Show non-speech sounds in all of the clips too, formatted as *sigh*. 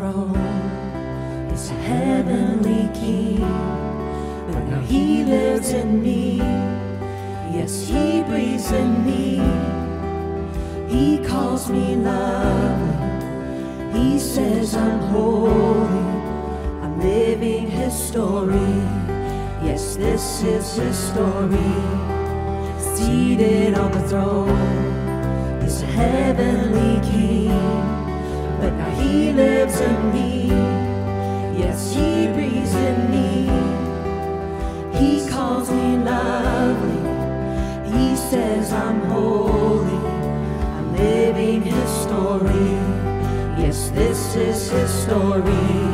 throne is a heavenly king, but now he lives in me. Yes, he breathes in me. He calls me lovely. He says I'm holy. I'm living his story. Yes, this is his story. Seated on the throne is a heavenly king, he lives in me. Yes, he breathes in me. He calls me lovely. He says I'm holy. I'm living his story. Yes, this is his story.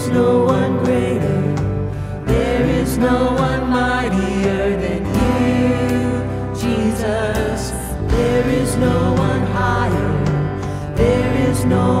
Is no one greater. There is no one mightier than you, Jesus. There is no one higher. There is no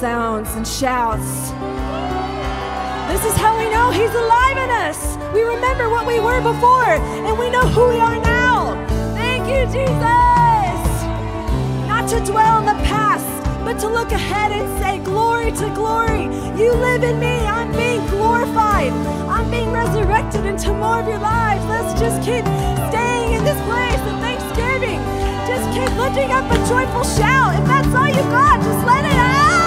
sounds and shouts. This is how we know He's alive in us. We remember what we were before, and we know who we are now. Thank you, Jesus. Not to dwell in the past, but to look ahead and say, Glory to glory. You live in me. I'm being glorified. I'm being resurrected into more of your lives. Let's just keep staying in this place of thanksgiving. Just keep lifting up a joyful shout. If that's all you got, just let it out.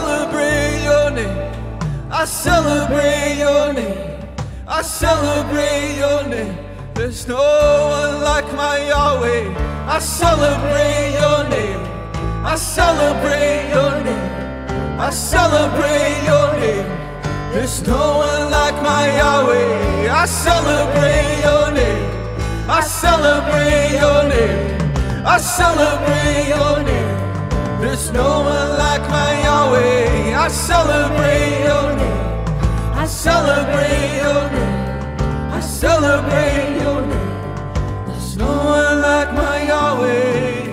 Celebrate your name. I celebrate your name. I celebrate your name. There's no one like my Yahweh. I celebrate your name. I celebrate your name. I celebrate your name. There's no one like my Yahweh. I celebrate your name. I celebrate your name. I celebrate your name. There's no one like my Yahweh. I celebrate your name. I celebrate your name. I celebrate your name. There's no one like my Yahweh.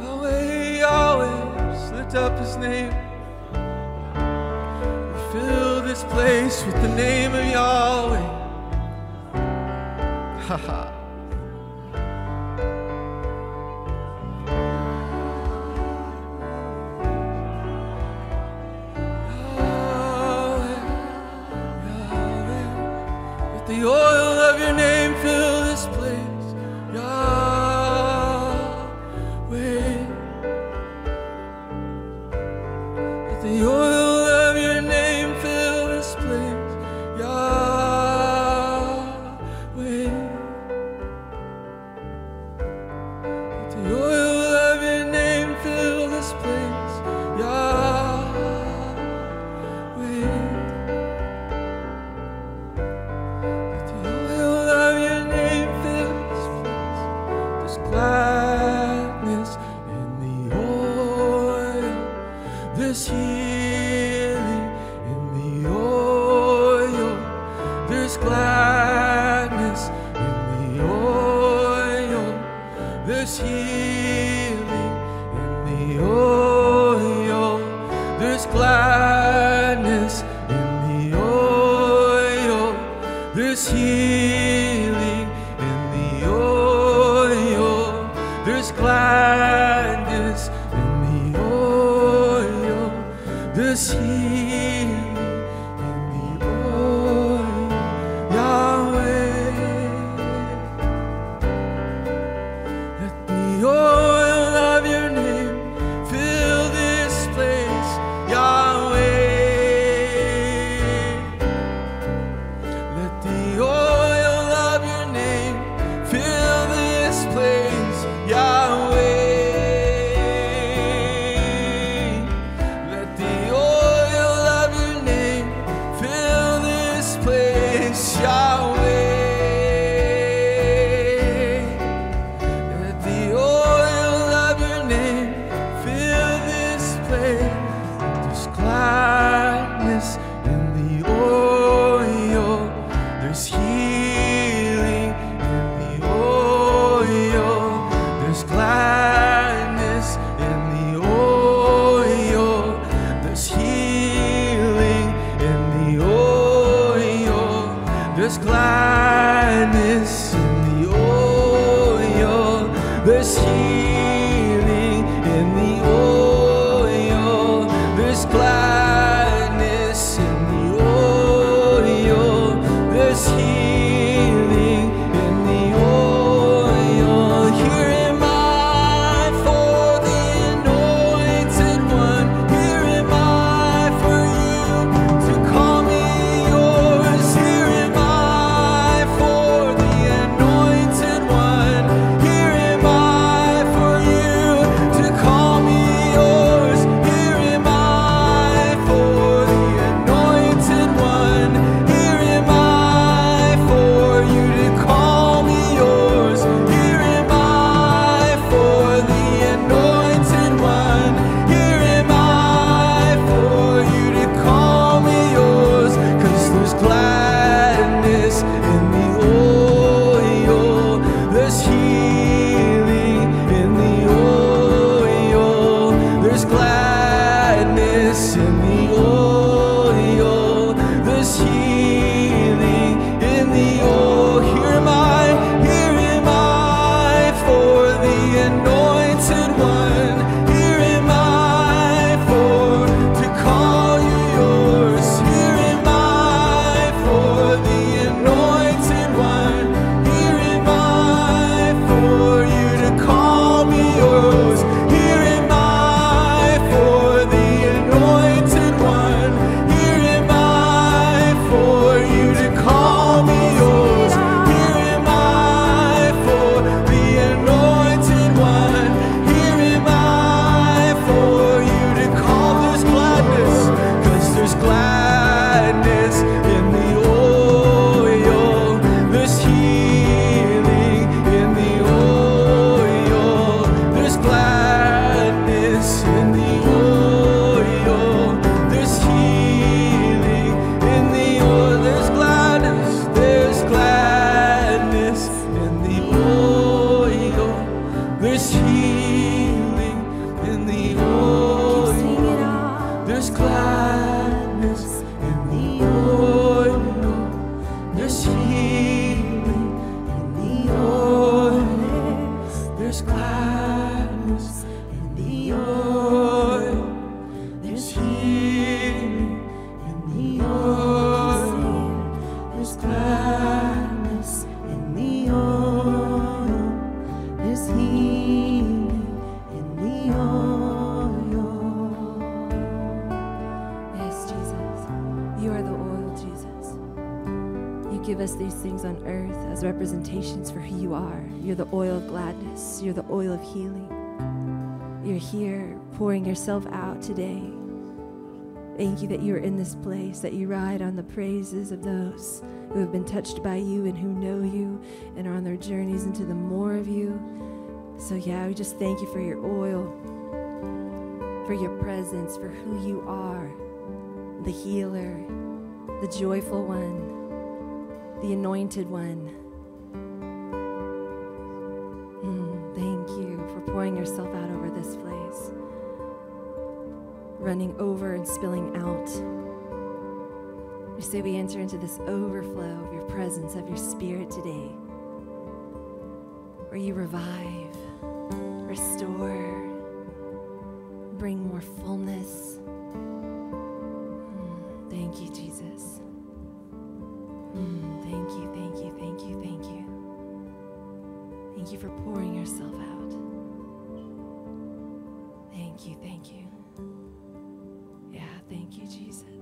Yahweh, Yahweh, lift up his name. We fill this place with the name of Yahweh. Ha ha. Of your You're the oil of gladness, you're the oil of healing. You're here pouring yourself out today. Thank you that you're in this place, that you ride on the praises of those who have been touched by you and who know you and are on their journeys into the more of you. So, yeah, we just thank you for your oil, for your presence, for who you are the healer, the joyful one, the anointed one. Out over this place, running over and spilling out. We say we enter into this overflow of your presence, of your spirit today, where you revive, restore, bring more fullness. Mm, Thank you, Jesus. Mm, Thank you, thank you, thank you, thank you. Thank you for pouring yourself out. Thank you, thank you. Yeah, thank you, Jesus.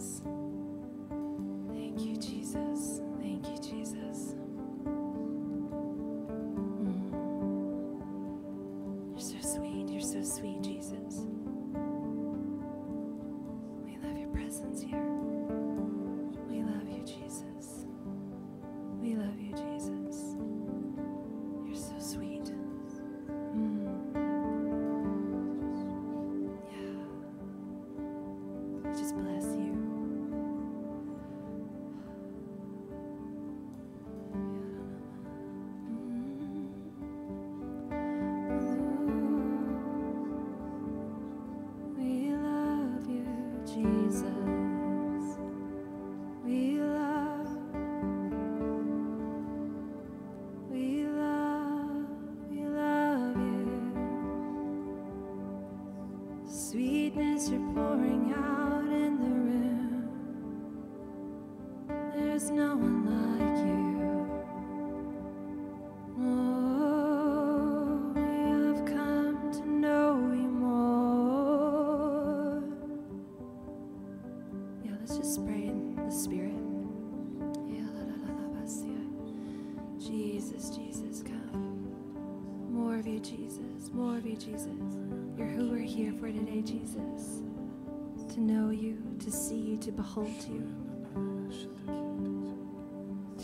Behold you.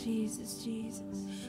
Jesus, Jesus.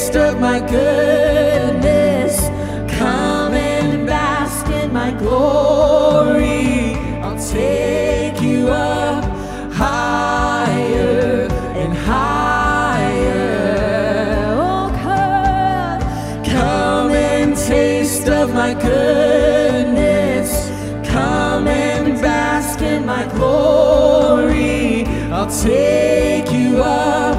taste of my goodness. Come and bask in my glory. I'll take you up higher and higher. Oh, come. Come and taste of my goodness. Come and bask in my glory. I'll take you up.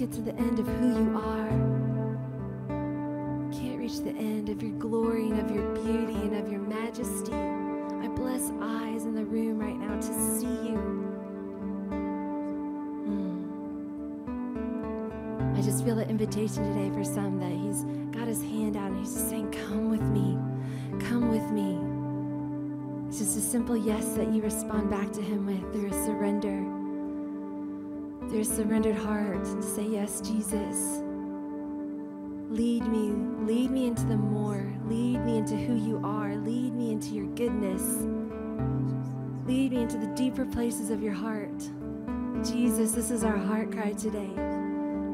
get to the end of who you are. Can't reach the end of your glory and of your beauty and of your majesty. I bless eyes in the room right now to see you. Mm. I just feel the invitation today for some that he's got his hand out and he's just saying, Come with me. Come with me. It's just a simple yes that you respond back to him a surrendered heart to say, Yes, Jesus. Lead me, lead me into the more. Lead me into who you are. Lead me into your goodness. Lead me into the deeper places of your heart. Jesus, this is our heart cry today.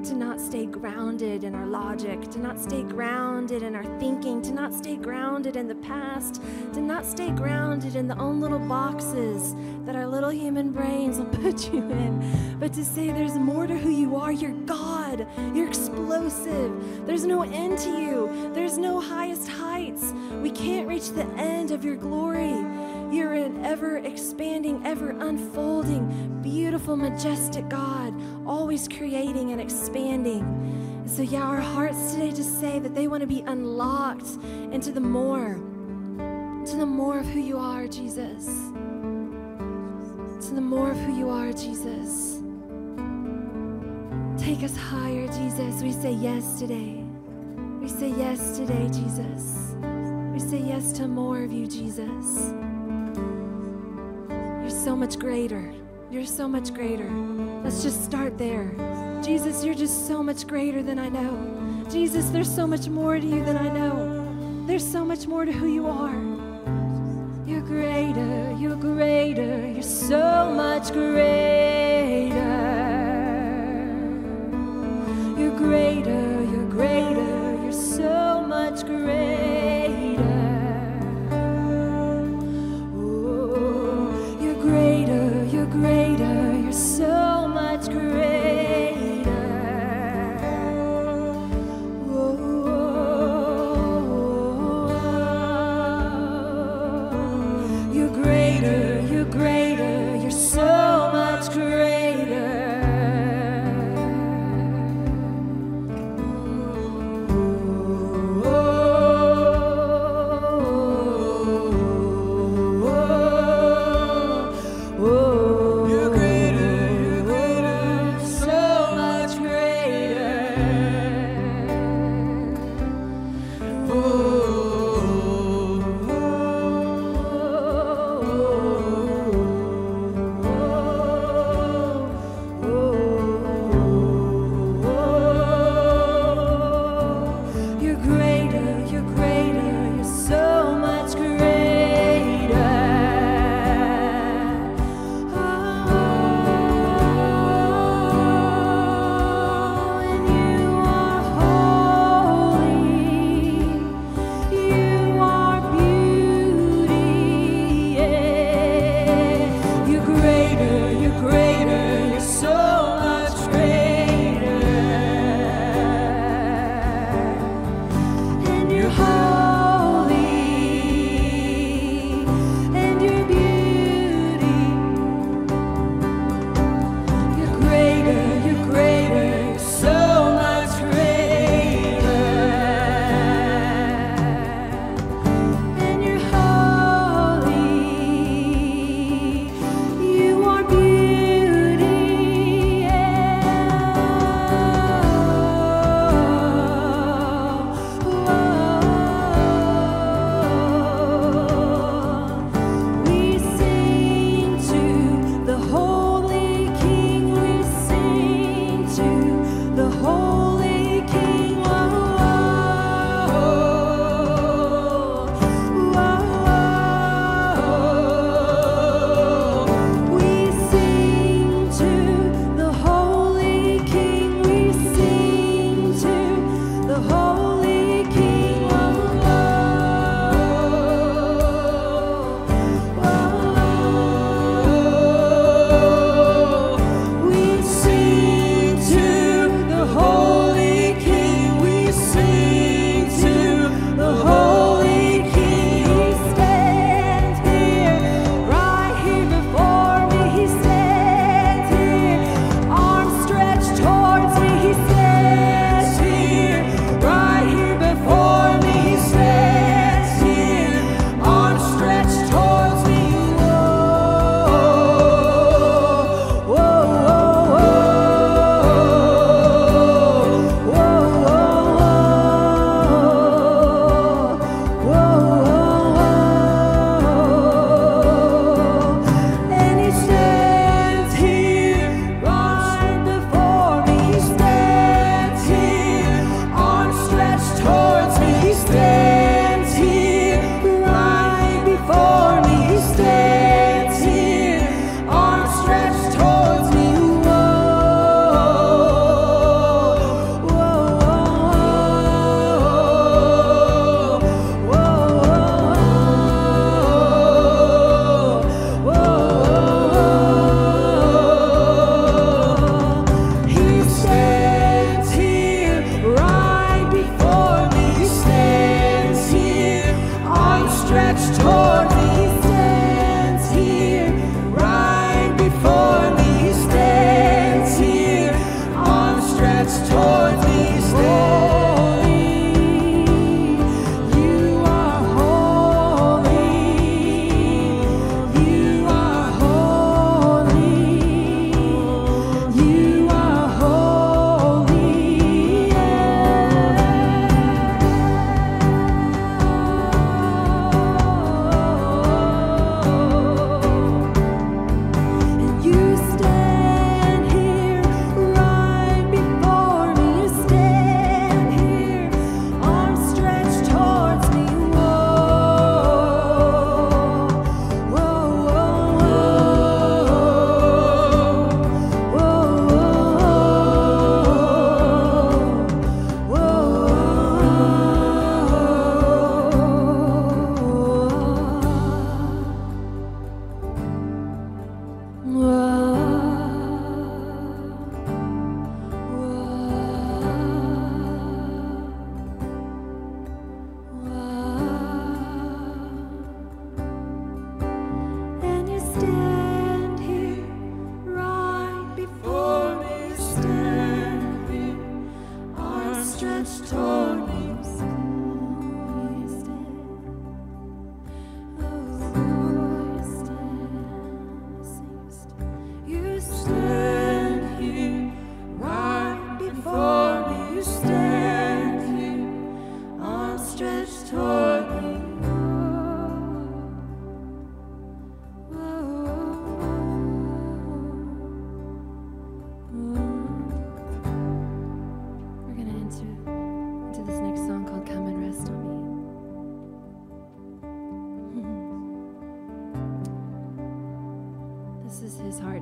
To not stay grounded in our logic, to not stay grounded in our thinking, to not stay grounded in the past, to not stay grounded in the own little boxes that our little human brains will *laughs* put you in, but to say there's more to who you are. You're God, you're explosive. There's no end to you, there's no highest heights. We can't reach the end of your glory. You're an ever expanding, ever unfolding, beautiful, majestic God, always creating and expanding. And so, yeah, our hearts today just say that they want to be unlocked into the more, to the more of who you are, Jesus. To the more of who you are, Jesus. Take us higher, Jesus. We say yes today. We say yes today, Jesus. We say yes to more of you, Jesus. So much greater. You're so much greater. Let's just start there. Jesus, you're just so much greater than I know. Jesus, there's so much more to you than I know. There's so much more to who you are. You're greater, you're greater, you're so much greater.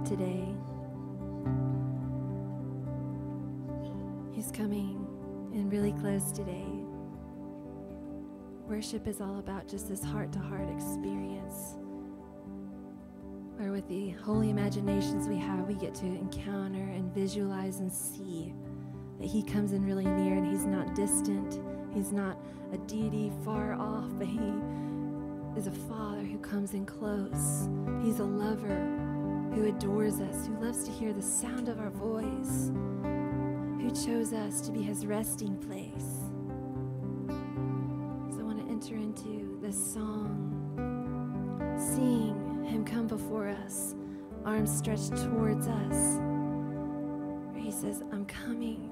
today. He's coming in really close today. Worship is all about just this heart to heart experience where, with the holy imaginations we have, we get to encounter and visualize and see that He comes in really near and He's not distant. He's not a deity far off, but He is a Father who comes in close. He's a lover who adores us, who loves to hear the sound of our voice, who chose us to be His resting place. So I want to enter into this song, seeing Him come before us, arms stretched towards us. Where He says, I'm coming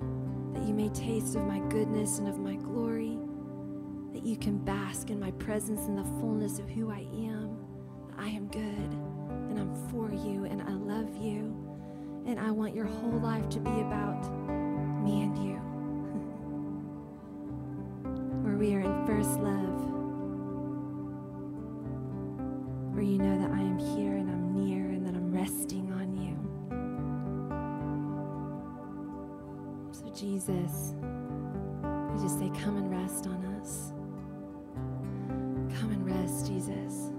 that you may taste of my goodness and of my glory, that you can bask in my presence in the fullness of who I am. Whole life to be about me and you. *laughs* Where we are in first love. Where you know that I am here and I'm near and that I'm resting on you. So, Jesus, we just say, Come and rest on us. Come and rest, Jesus.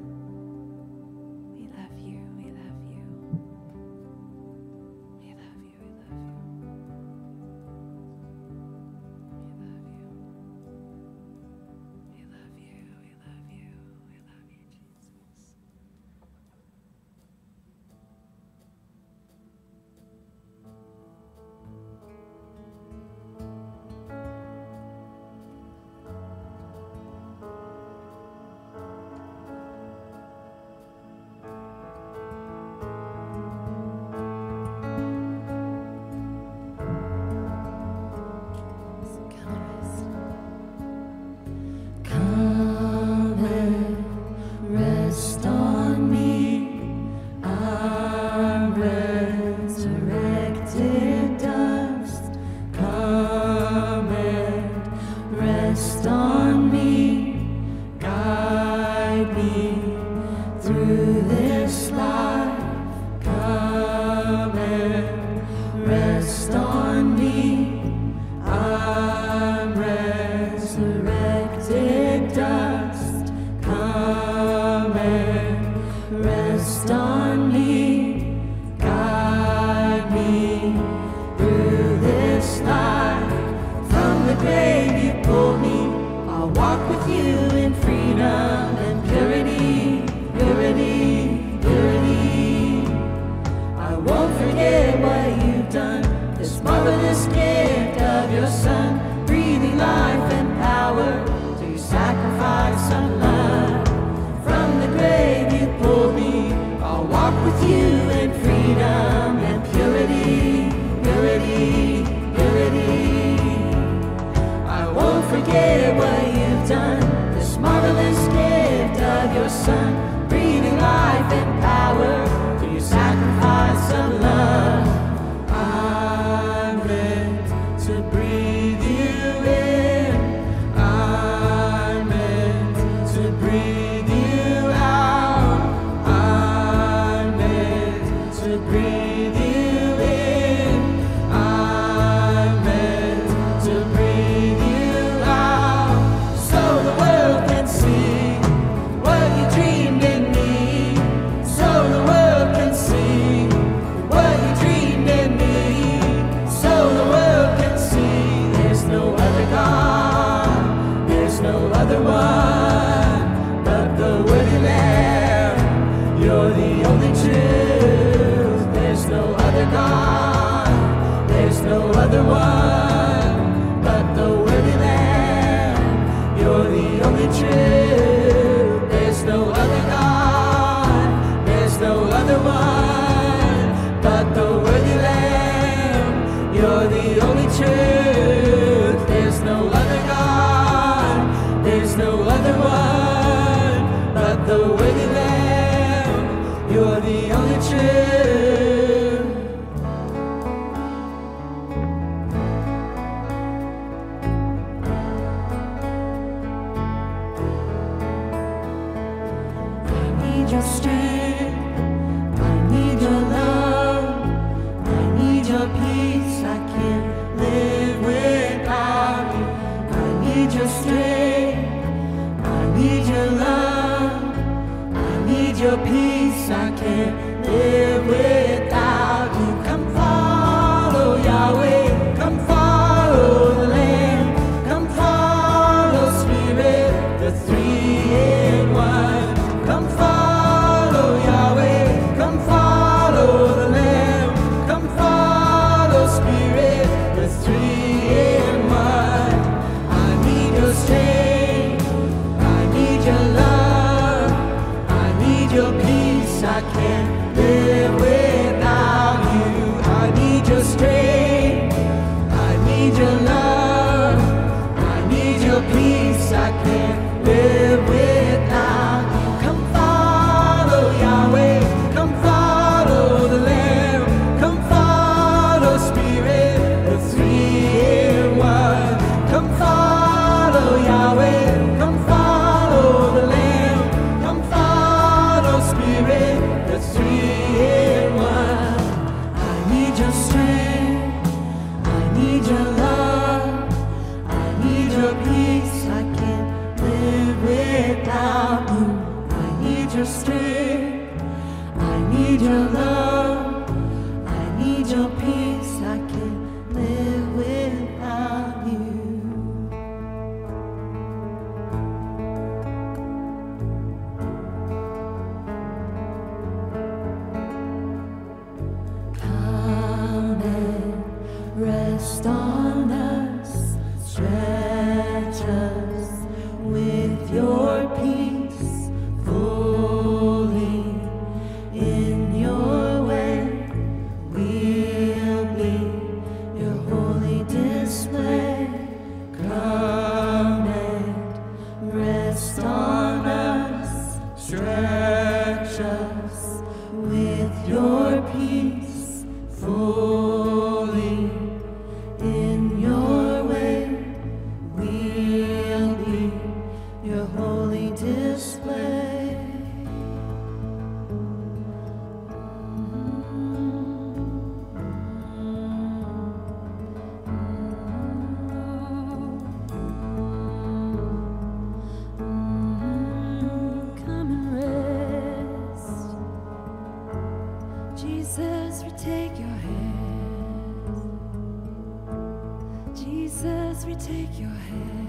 Take your hand.